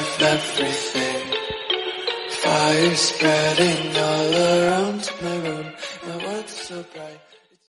everything. Fire spreading all around my room. My world's so bright.